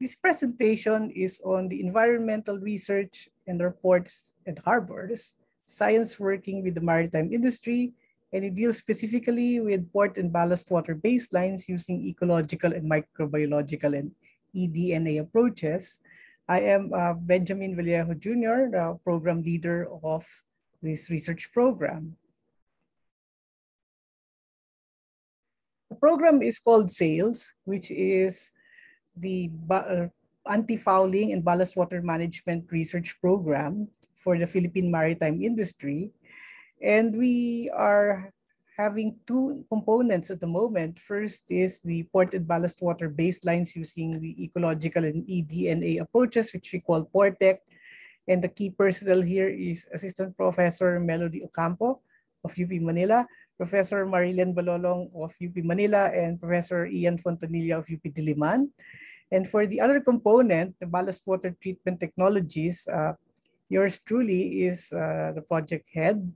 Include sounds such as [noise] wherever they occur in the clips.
this presentation is on the environmental research and reports at harbors, science working with the maritime industry, and it deals specifically with port and ballast water baselines using ecological and microbiological and eDNA approaches. I am uh, Benjamin Vallejo Jr., the program leader of this research program. The program is called SAILS, which is the uh, anti-fouling and ballast water management research program for the Philippine maritime industry. And we are having two components at the moment. First is the port and ballast water baselines using the ecological and eDNA approaches, which we call PORTEC. And the key personnel here is Assistant Professor Melody Ocampo of UP Manila, Professor Marilyn Balolong of UP Manila, and Professor Ian Fontanilla of UP Diliman. And for the other component, the ballast water treatment technologies, uh, yours truly is uh, the project head.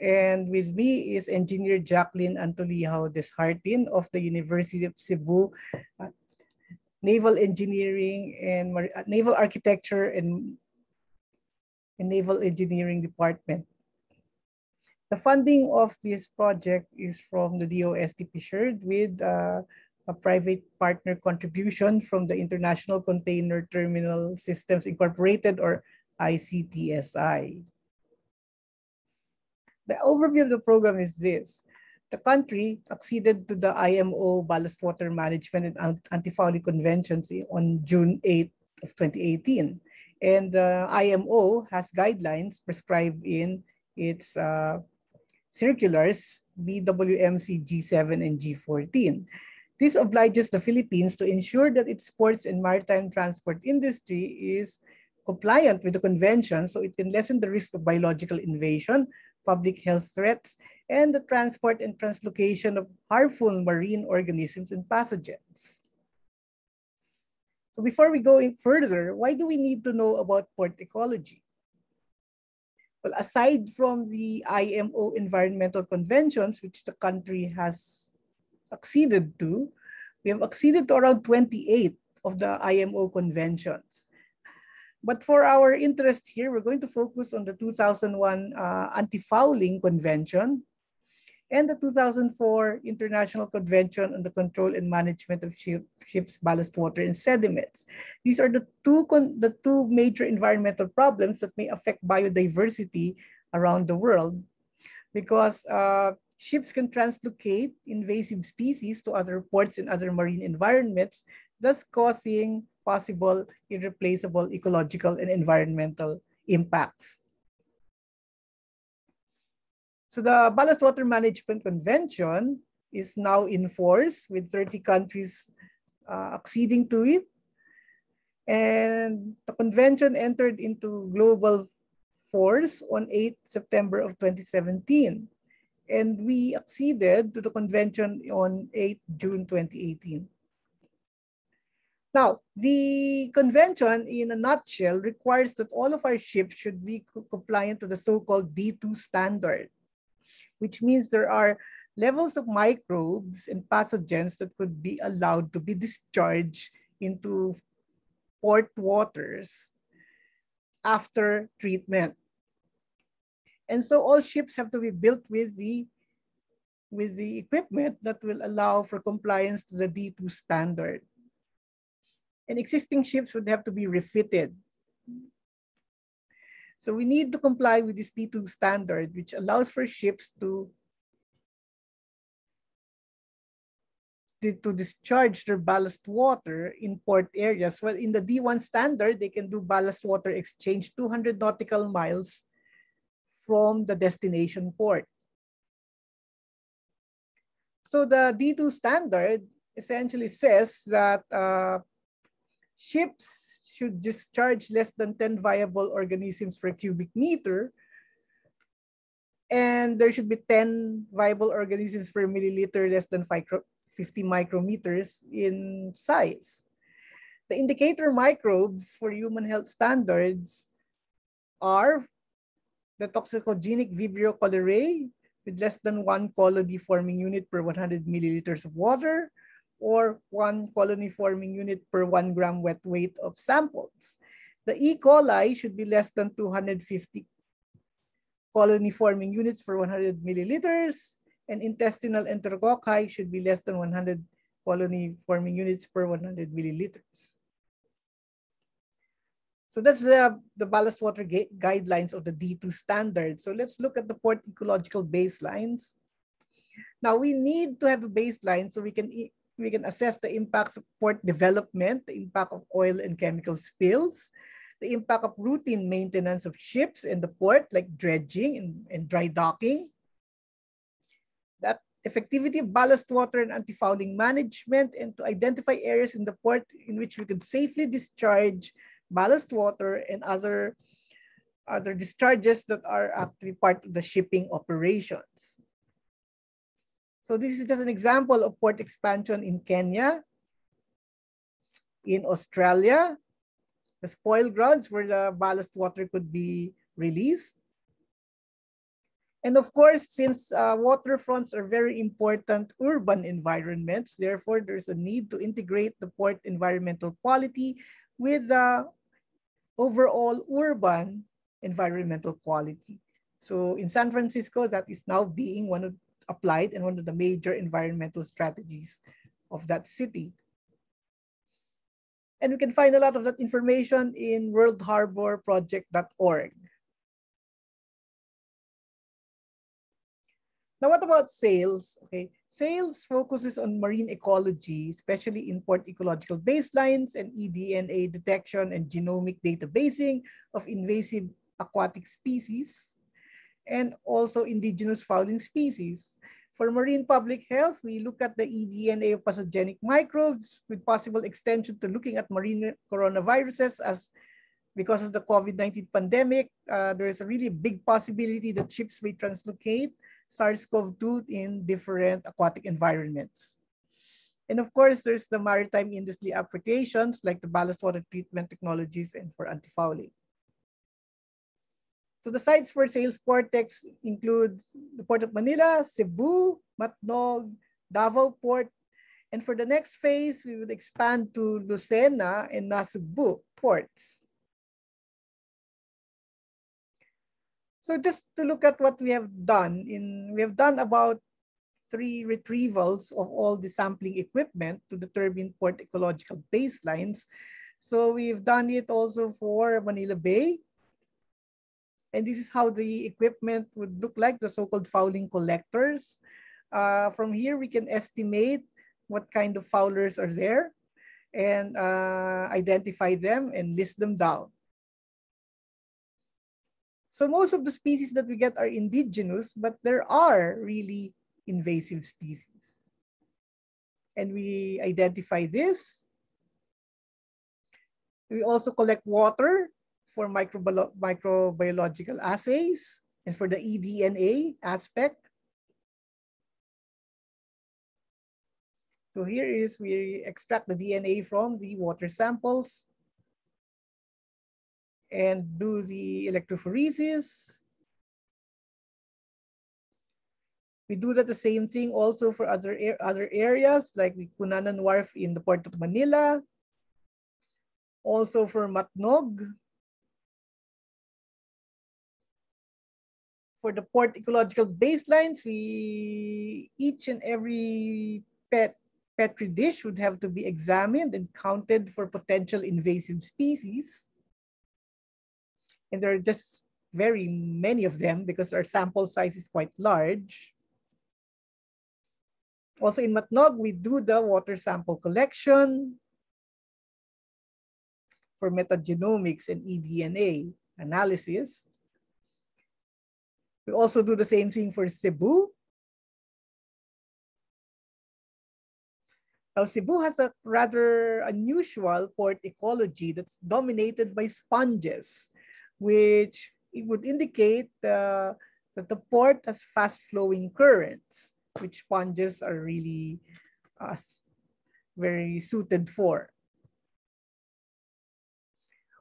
And with me is engineer Jacqueline Antolihao Deshartin of the University of Cebu, uh, Naval Engineering and uh, Naval Architecture and, and Naval Engineering Department. The funding of this project is from the DOSTP shared with uh, a private partner contribution from the International Container Terminal Systems Incorporated or ICTSI. The overview of the program is this. The country acceded to the IMO Ballast Water Management and Anti-Fouling Conventions on June 8 of 2018. And the IMO has guidelines prescribed in its uh, circulars BWMC G7 and G14. This obliges the Philippines to ensure that its ports and maritime transport industry is compliant with the convention so it can lessen the risk of biological invasion, public health threats, and the transport and translocation of harmful marine organisms and pathogens. So before we go in further, why do we need to know about port ecology? Well, aside from the IMO environmental conventions, which the country has acceded to, we have acceded to around 28 of the IMO conventions. But for our interest here, we're going to focus on the 2001 uh, Anti-Fouling Convention and the 2004 International Convention on the Control and Management of ship, Ships, Ballast Water, and Sediments. These are the two, the two major environmental problems that may affect biodiversity around the world because uh, ships can translocate invasive species to other ports and other marine environments, thus causing possible irreplaceable ecological and environmental impacts. So the Ballast Water Management Convention is now in force with 30 countries uh, acceding to it. And the convention entered into global force on 8 September of 2017. And we acceded to the convention on 8 June 2018. Now, the convention, in a nutshell, requires that all of our ships should be compliant to the so-called D2 standard, which means there are levels of microbes and pathogens that could be allowed to be discharged into port waters after treatment. And so all ships have to be built with the with the equipment that will allow for compliance to the D2 standard and existing ships would have to be refitted. So we need to comply with this D2 standard, which allows for ships to, to discharge their ballast water in port areas. Well, in the D1 standard, they can do ballast water exchange 200 nautical miles from the destination port. So the D2 standard essentially says that uh, ships should discharge less than 10 viable organisms per cubic meter. And there should be 10 viable organisms per milliliter less than 50 micrometers in size. The indicator microbes for human health standards are the toxicogenic Vibrio cholerae with less than one colony forming unit per 100 milliliters of water, or one colony forming unit per one gram wet weight of samples. The E. coli should be less than 250 colony forming units per 100 milliliters, and intestinal enterococci should be less than 100 colony forming units per 100 milliliters. So that's the, uh, the ballast water guidelines of the D2 standard. So let's look at the port ecological baselines. Now we need to have a baseline so we can we can assess the impacts of port development, the impact of oil and chemical spills, the impact of routine maintenance of ships in the port, like dredging and, and dry docking, that effectivity of ballast water and anti-fouling management, and to identify areas in the port in which we can safely discharge ballast water and other, other discharges that are actually part of the shipping operations. So this is just an example of port expansion in Kenya, in Australia, the spoil grounds where the ballast water could be released. And of course, since uh, waterfronts are very important urban environments, therefore there's a need to integrate the port environmental quality with the overall urban environmental quality. So in San Francisco, that is now being one of applied and one of the major environmental strategies of that city. And we can find a lot of that information in worldharborproject.org. Now, what about SAILS? Okay, SAILS focuses on marine ecology, especially in port ecological baselines and eDNA detection and genomic databasing of invasive aquatic species and also indigenous fouling species. For marine public health, we look at the eDNA of pathogenic microbes with possible extension to looking at marine coronaviruses as because of the COVID-19 pandemic, uh, there is a really big possibility that ships may translocate SARS-CoV-2 in different aquatic environments. And of course, there's the maritime industry applications like the ballast water treatment technologies and for antifouling. So the sites for SAILS Portex include the Port of Manila, Cebu, Matnog, Davao Port, and for the next phase, we would expand to Lucena and Nasugbu ports. So just to look at what we have done, in we have done about three retrievals of all the sampling equipment to determine port ecological baselines. So we've done it also for Manila Bay, and this is how the equipment would look like, the so-called fouling collectors. Uh, from here, we can estimate what kind of foulers are there and uh, identify them and list them down. So most of the species that we get are indigenous, but there are really invasive species. And we identify this. We also collect water for microbi microbiological assays and for the eDNA aspect. So here is we extract the DNA from the water samples and do the electrophoresis. We do that the same thing also for other, other areas like the Cunanan Wharf in the Port of Manila. Also for Matnog, for the port ecological baselines, we each and every pet petri dish would have to be examined and counted for potential invasive species. And there are just very many of them because our sample size is quite large. Also in Matnog, we do the water sample collection for metagenomics and eDNA analysis. We also do the same thing for Cebu. Now, Cebu has a rather unusual port ecology that's dominated by sponges, which it would indicate uh, that the port has fast-flowing currents, which sponges are really uh, very suited for.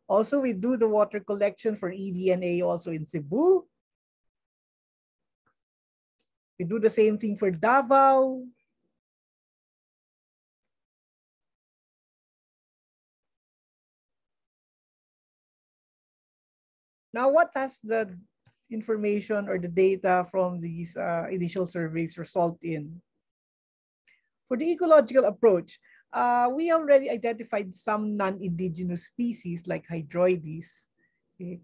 Also, we do the water collection for eDNA also in Cebu. We do the same thing for Davao. Now, what has the information or the data from these uh, initial surveys result in? For the ecological approach, uh, we already identified some non-indigenous species like Hydroides. Okay.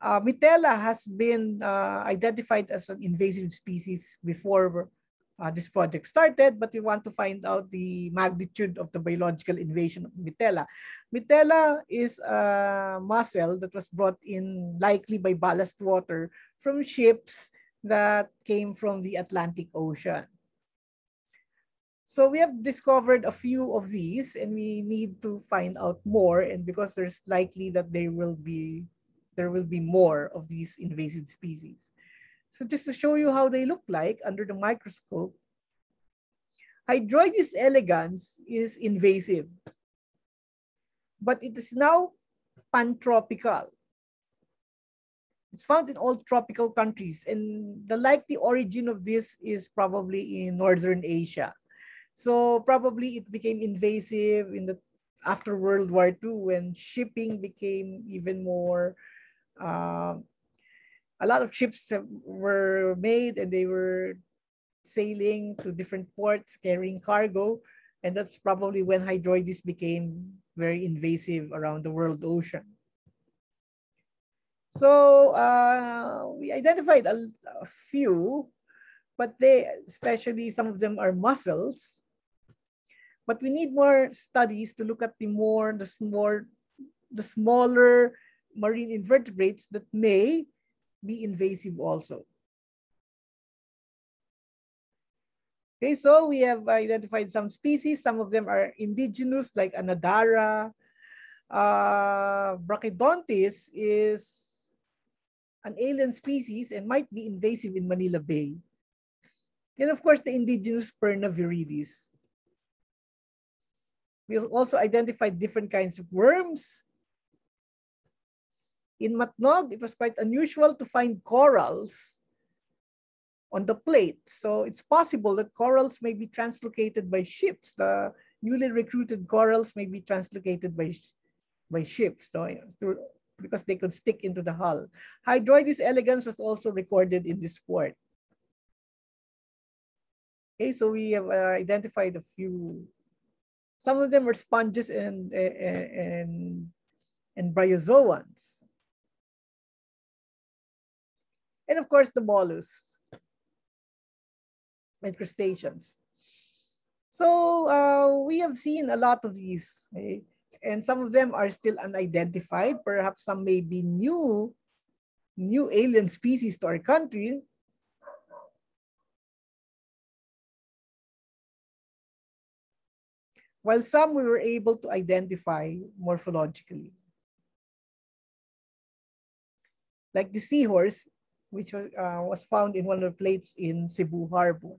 Uh, Mytella has been uh, identified as an invasive species before uh, this project started, but we want to find out the magnitude of the biological invasion of Mytella. Mytella is a mussel that was brought in likely by ballast water from ships that came from the Atlantic Ocean. So we have discovered a few of these and we need to find out more and because there's likely that there will be there will be more of these invasive species. So just to show you how they look like under the microscope, Hydroides elegans is invasive, but it is now pantropical. It's found in all tropical countries and the likely origin of this is probably in Northern Asia. So probably it became invasive in the after World War II when shipping became even more uh, a lot of ships were made and they were sailing to different ports carrying cargo. And that's probably when hydroides became very invasive around the world ocean. So uh, we identified a, a, few, but they, especially some of them are mussels. But we need more studies to look at the more, the small, the smaller marine invertebrates that may be invasive also. Okay, so we have identified some species. Some of them are indigenous like Anadara. Uh, Brachidontes is an alien species and might be invasive in Manila Bay. And of course, the indigenous Perna viridis. We also identified different kinds of worms in Matnog, it was quite unusual to find corals on the plate. So it's possible that corals may be translocated by ships. The newly recruited corals may be translocated by, by ships so, through, because they could stick into the hull. Hydroides elegans was also recorded in this port. Okay, so we have uh, identified a few. Some of them were sponges and, and, and, and bryozoans. And of course, the mollusks and crustaceans. So uh, we have seen a lot of these, okay? and some of them are still unidentified. Perhaps some may be new, new alien species to our country. While some we were able to identify morphologically. Like the seahorse, which was, uh, was found in one of the plates in Cebu Harbor.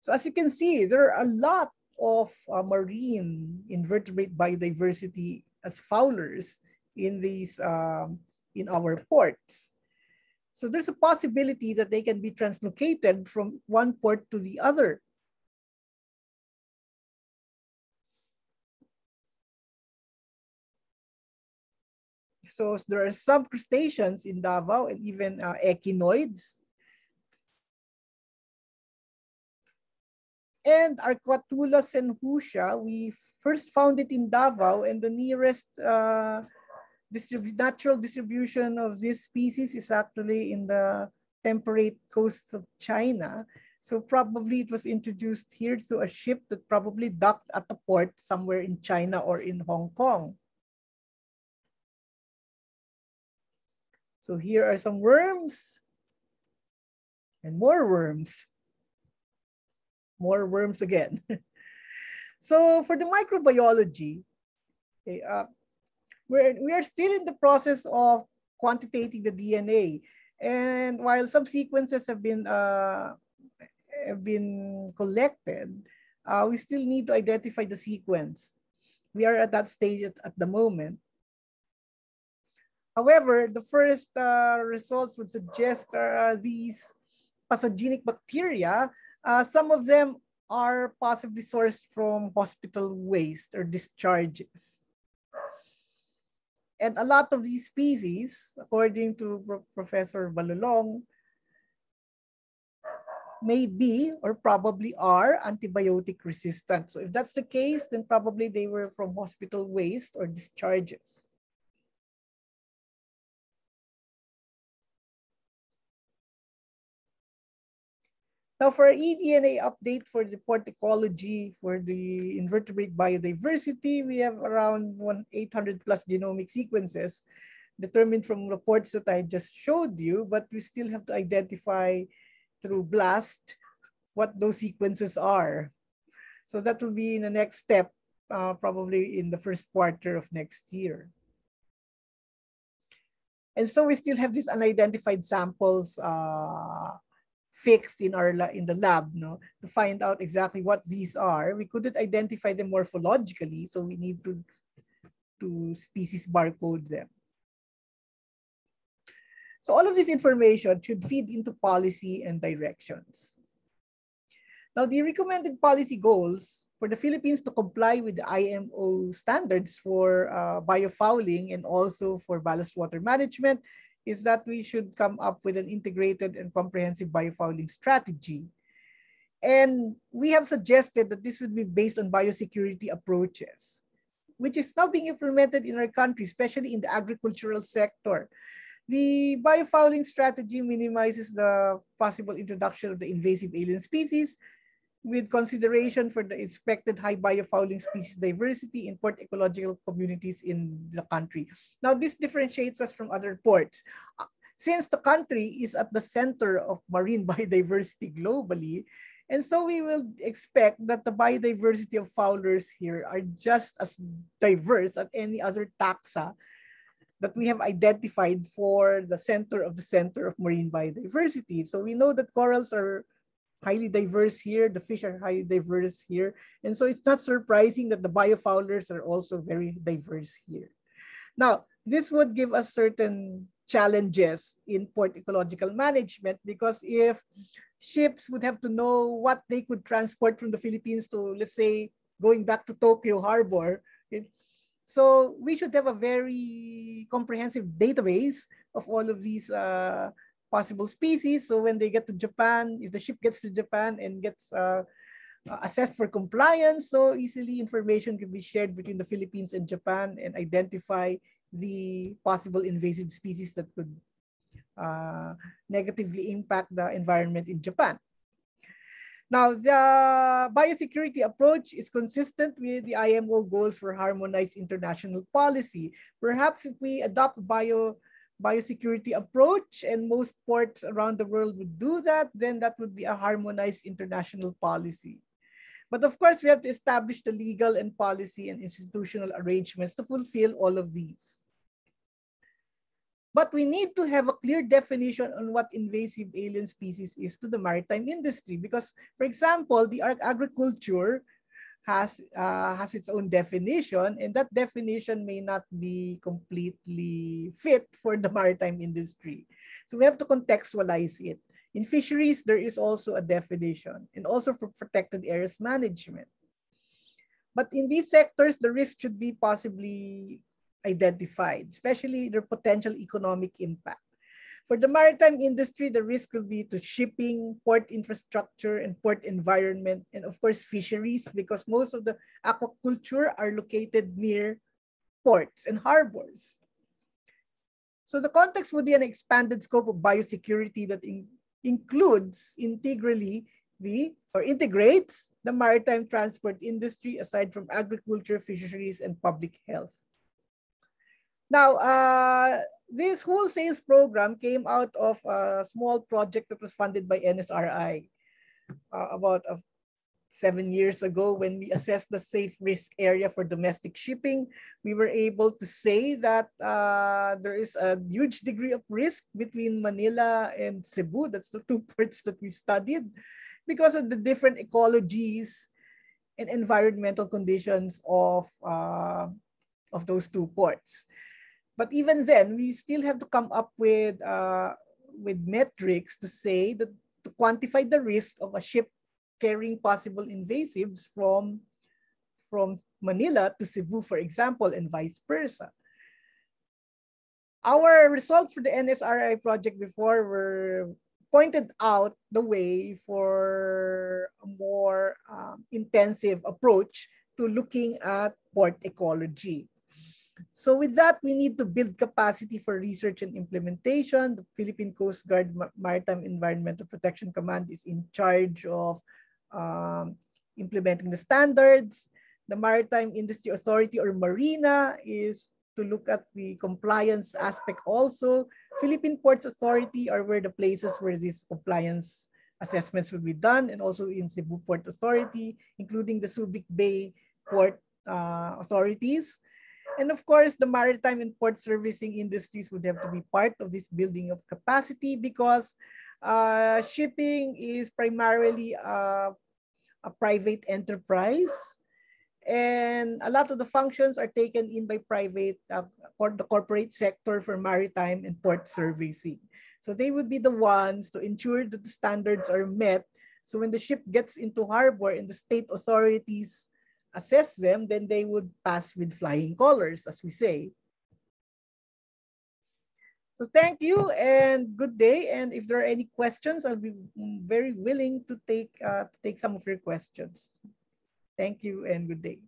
So as you can see, there are a lot of uh, marine invertebrate biodiversity as foulers in these um, in our ports. So there's a possibility that they can be translocated from one port to the other. So there are some crustaceans in Davao and even uh, echinoids. And Arcuatula senhusia, we first found it in Davao and the nearest uh, distrib natural distribution of this species is actually in the temperate coasts of China. So probably it was introduced here to a ship that probably docked at a port somewhere in China or in Hong Kong. So here are some worms and more worms. More worms again. [laughs] so for the microbiology, okay, uh, we're, we are still in the process of quantitating the DNA. And while some sequences have been, uh, have been collected, uh, we still need to identify the sequence. We are at that stage at, at the moment. However, the first uh, results would suggest uh, these pathogenic bacteria, uh, some of them are possibly sourced from hospital waste or discharges. And a lot of these species, according to Pro Professor Balolong, may be or probably are antibiotic resistant. So if that's the case, then probably they were from hospital waste or discharges. Now for eDNA update for the port ecology, for the invertebrate biodiversity, we have around 800 plus genomic sequences determined from reports that I just showed you, but we still have to identify through BLAST what those sequences are. So that will be in the next step, uh, probably in the first quarter of next year. And so we still have these unidentified samples uh, fixed in our in the lab no, to find out exactly what these are. We couldn't identify them morphologically, so we need to, to species barcode them. So all of this information should feed into policy and directions. Now, the recommended policy goals for the Philippines to comply with the IMO standards for uh, biofouling and also for ballast water management is that we should come up with an integrated and comprehensive biofouling strategy. And we have suggested that this would be based on biosecurity approaches, which is now being implemented in our country, especially in the agricultural sector. The biofouling strategy minimizes the possible introduction of the invasive alien species with consideration for the expected high biofouling species diversity in port ecological communities in the country. Now, this differentiates us from other ports. Since the country is at the center of marine [laughs] biodiversity globally, and so we will expect that the biodiversity of foulers here are just as diverse as any other taxa that we have identified for the center of the center of marine biodiversity. So we know that corals are highly diverse here, the fish are highly diverse here. And so it's not surprising that the biofoulers are also very diverse here. Now, this would give us certain challenges in port ecological management because if ships would have to know what they could transport from the Philippines to, let's say, going back to Tokyo Harbor, so we should have a very comprehensive database of all of these uh, possible species. So when they get to Japan, if the ship gets to Japan and gets uh, uh, assessed for compliance, so easily information can be shared between the Philippines and Japan and identify the possible invasive species that could uh, negatively impact the environment in Japan. Now, the biosecurity approach is consistent with the IMO goals for harmonized international policy. Perhaps if we adopt bio biosecurity approach and most ports around the world would do that, then that would be a harmonized international policy. But of course, we have to establish the legal and policy and institutional arrangements to fulfill all of these. But we need to have a clear definition on what invasive alien species is to the maritime industry. Because, for example, the agriculture has, uh, has its own definition, and that definition may not be completely fit for the [laughs] maritime industry. So we have to contextualize it. In fisheries, there is also a definition, and also for protected areas management. But in these sectors, the risk should be possibly identified, especially their potential economic impact. For the maritime industry, the risk will be to shipping, port infrastructure, and port environment, and of course fisheries, because most of the aquaculture are located near ports and harbors. So the context would be an expanded scope of biosecurity that in includes integrally the or integrates the maritime transport industry aside from agriculture, fisheries, and public health. Now, uh, this whole SAILS program came out of a small project that was funded by NSRI uh, about uh, seven years ago when we assessed the safe risk area for domestic shipping. We were able to say that uh, there is a huge degree of risk between Manila and Cebu. That's the [laughs] two ports that we studied because of the different ecologies and environmental conditions of, uh, of those two ports. But even then, we still have to come up with uh, with metrics to say that to quantify the risk of a ship carrying possible invasives from, from Manila to Cebu, for example, and vice versa. Our results for the NSRI project before were pointed out the way for a more um, intensive approach to looking at port ecology. So with that, we need to build capacity for research and implementation. The Philippine Coast Guard Maritime Environmental Protection Command is in charge of um, implementing the standards. The Maritime Industry Authority or MARINA is to look at the compliance aspect also. Philippine Ports Authority are where the places where these compliance assessments will be done and also in Cebu Port Authority, including the Subic Bay Port uh, authorities. And of course, the maritime and port servicing industries would have to be part of this building of capacity because uh, shipping is primarily a, a private enterprise and a lot of the functions are taken in by private, uh, or the corporate sector for maritime and port servicing. So they would be the ones to ensure that the standards are met. So when the ship gets into harbor and the state authorities assess them, then they would pass with flying colors, as we say. So thank you and good day. And if there are any questions, I'll be very willing to take uh, take some of your questions. Thank you and good day.